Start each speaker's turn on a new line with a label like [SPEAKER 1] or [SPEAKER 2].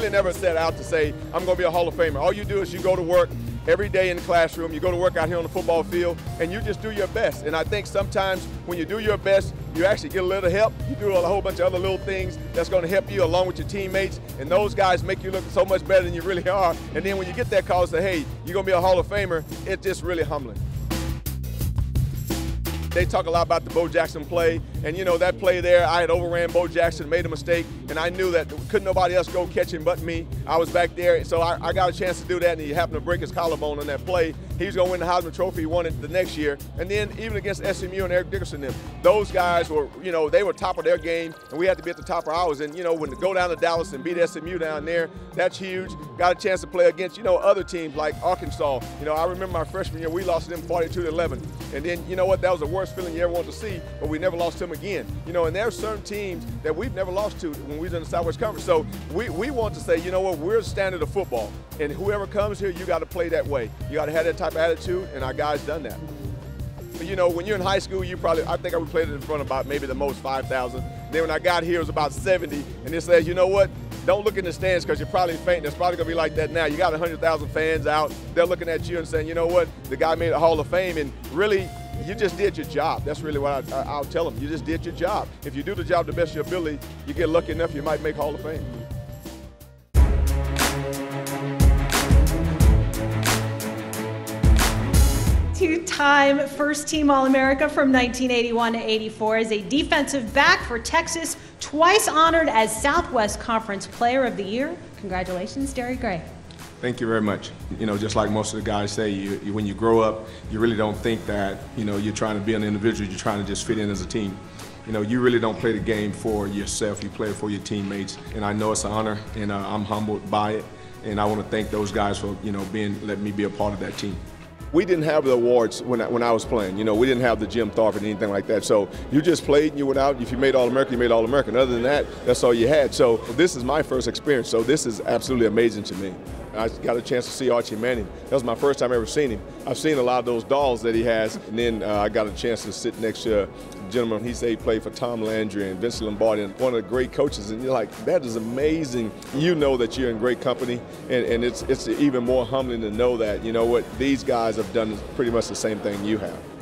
[SPEAKER 1] never set out to say, I'm going to be a Hall of Famer. All you do is you go to work every day in the classroom, you go to work out here on the football field, and you just do your best. And I think sometimes when you do your best, you actually get a little help. You do a whole bunch of other little things that's going to help you along with your teammates, and those guys make you look so much better than you really are. And then when you get that call, say, hey, you're going to be a Hall of Famer, it's just really humbling. They talk a lot about the Bo Jackson play, and you know that play there, I had overran Bo Jackson, made a mistake, and I knew that couldn't nobody else go catch him but me. I was back there, so I, I got a chance to do that, and he happened to break his collarbone on that play. He was going to win the Heisman Trophy. He won it the next year, and then even against SMU and Eric Dickerson, them those guys were, you know, they were top of their game, and we had to be at the top of ours. And you know, when to go down to Dallas and beat SMU down there, that's huge. Got a chance to play against, you know, other teams like Arkansas. You know, I remember my freshman year, we lost to them 42 to 11, and then you know what? That was the worst feeling you ever want to see see, but we never lost to them again. You know, and there are certain teams that we've never lost to when we was in the Southwest Conference. So we, we want to say, you know what, we're the standard of football. And whoever comes here, you got to play that way. You got to have that type of attitude, and our guys done that. But, you know, when you're in high school, you probably, I think I played it in front of about maybe the most 5,000. Then when I got here, it was about 70. And it says, you know what, don't look in the stands because you're probably fainting. It's probably going to be like that now. You got 100,000 fans out. They're looking at you and saying, you know what, the guy made a Hall of Fame. And really, you just did your job. That's really what I, will tell them. You just did your job. If you do the job the best of your ability, you get lucky enough, you might make Hall of Fame.
[SPEAKER 2] Two-time first-team All-America from 1981 to 84 as a defensive back for Texas, twice honored as Southwest Conference Player of the Year. Congratulations, Jerry Gray.
[SPEAKER 3] Thank you very much. You know, just like most of the guys say, you, you, when you grow up, you really don't think that, you know, you're trying to be an individual, you're trying to just fit in as a team. You know, you really don't play the game for yourself, you play for your teammates. And I know it's an honor, and uh, I'm humbled by it. And I want to thank those guys for, you know, being, letting me be a part of that team
[SPEAKER 1] we didn't have the awards when I, when I was playing. You know, we didn't have the Jim Thorpe and anything like that. So you just played and you went out. If you made All American, you made All American. Other than that, that's all you had. So this is my first experience. So this is absolutely amazing to me. I got a chance to see Archie Manning. That was my first time ever seeing him. I've seen a lot of those dolls that he has, and then uh, I got a chance to sit next to gentleman. He said he played for Tom Landry and Vince Lombardi, and one of the great coaches. And you're like, that is amazing. You know that you're in great company, and, and it's it's even more humbling to know that you know what these guys have done pretty much the same thing you have.